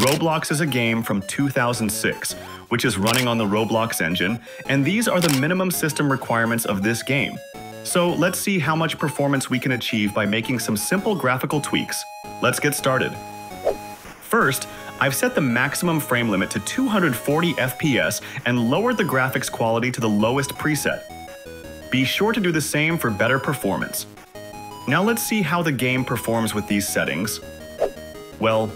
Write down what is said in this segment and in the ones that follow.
Roblox is a game from 2006, which is running on the Roblox engine, and these are the minimum system requirements of this game. So let's see how much performance we can achieve by making some simple graphical tweaks. Let's get started. First, I've set the maximum frame limit to 240 FPS and lowered the graphics quality to the lowest preset. Be sure to do the same for better performance. Now let's see how the game performs with these settings. Well,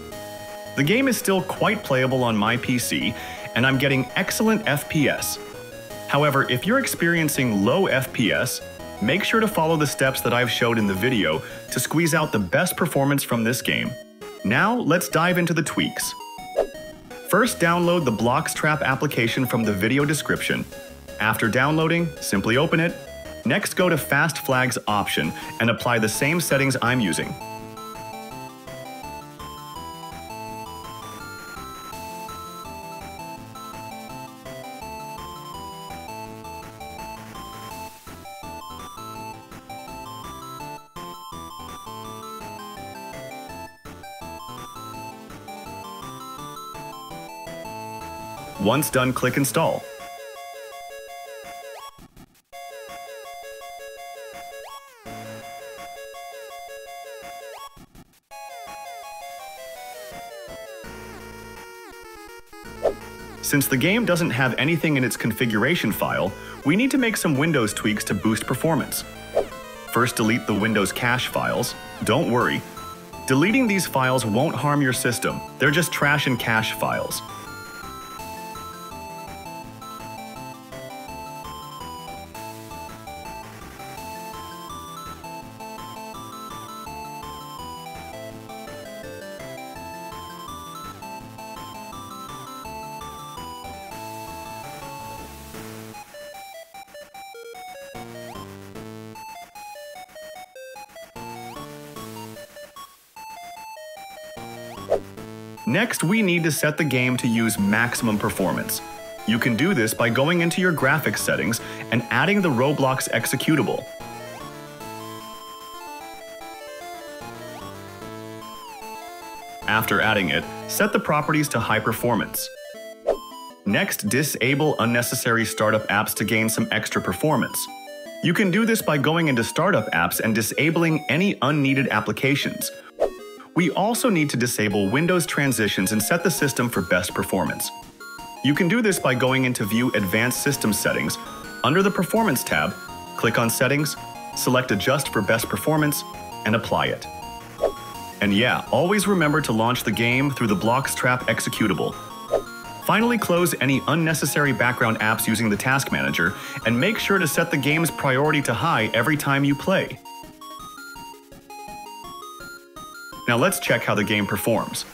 the game is still quite playable on my PC, and I'm getting excellent FPS. However, if you're experiencing low FPS, make sure to follow the steps that I've showed in the video to squeeze out the best performance from this game. Now, let's dive into the tweaks. First, download the Bloxstrap application from the video description. After downloading, simply open it. Next, go to Fast Flags option and apply the same settings I'm using. Once done, click Install. Since the game doesn't have anything in its configuration file, we need to make some Windows tweaks to boost performance. First delete the Windows cache files. Don't worry. Deleting these files won't harm your system, they're just trash and cache files. Next, we need to set the game to use maximum performance. You can do this by going into your graphics settings and adding the Roblox executable. After adding it, set the properties to high performance. Next, disable unnecessary startup apps to gain some extra performance. You can do this by going into startup apps and disabling any unneeded applications, we also need to disable Windows transitions and set the system for best performance. You can do this by going into View Advanced System Settings. Under the Performance tab, click on Settings, select Adjust for Best Performance, and apply it. And yeah, always remember to launch the game through the Bloxstrap executable. Finally, close any unnecessary background apps using the Task Manager, and make sure to set the game's priority to high every time you play. Now let's check how the game performs.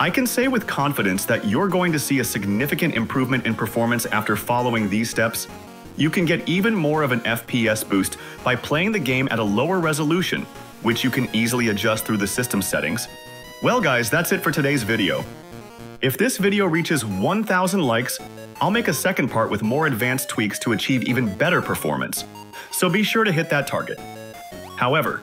I can say with confidence that you're going to see a significant improvement in performance after following these steps. You can get even more of an FPS boost by playing the game at a lower resolution, which you can easily adjust through the system settings. Well guys, that's it for today's video. If this video reaches 1000 likes, I'll make a second part with more advanced tweaks to achieve even better performance. So be sure to hit that target. However,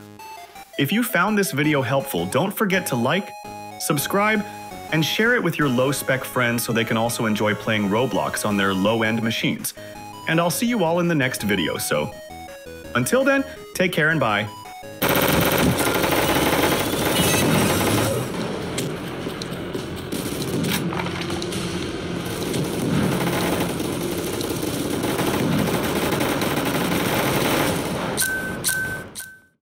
if you found this video helpful, don't forget to like, subscribe, and share it with your low-spec friends so they can also enjoy playing Roblox on their low-end machines. And I'll see you all in the next video, so until then, take care and bye.